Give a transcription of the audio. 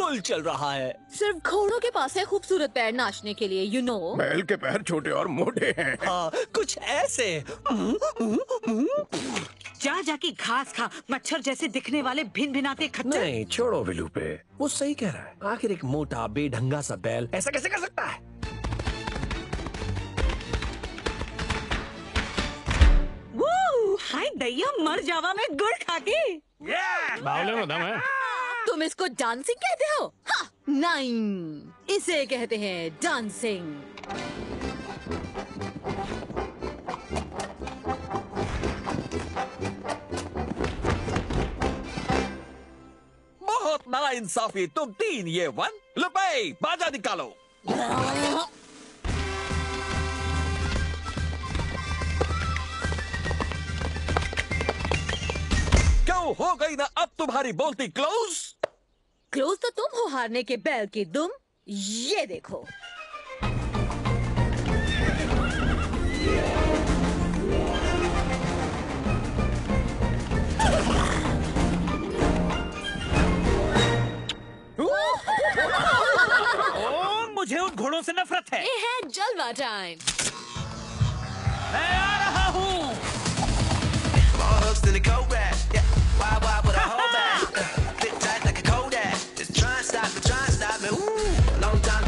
पुल चल रहा है। सिर्फ़ घोड़ों के पास है खूबसूरत पैर नाचने के लिए यू नो बैल के पैर छोटे और मोटे हैं। हाँ कुछ ऐसे। जा जाके घास खा मच्छर जैसे दिखने वाले भिन भिनाते खच्चर। नहीं छोड़ो विलू पे। वो सही कह रहा है। आखिर एक मोटा बेढंगा सा बैल ऐसा कैसे कर सकता है? वो हाय दैया मर जावा में गुड़ खा के बावले में दम है। तुम इसको डांसिंग कहते हो? हाँ, नहीं इसे कहते हैं डांसिंग बहुत ना इंसाफी तुम तीन ये वन। लुपे बाजा निकालो। क्यों हो गई ना अब तुम्हारी बोलती क्लोज क्लोज तो तुम हो हारने के बैल की दुम। ये देखो। मुझे उन घोड़ों से नफरत है। ये है जलवा टाइम मैं आ रहा हूँ। down, down.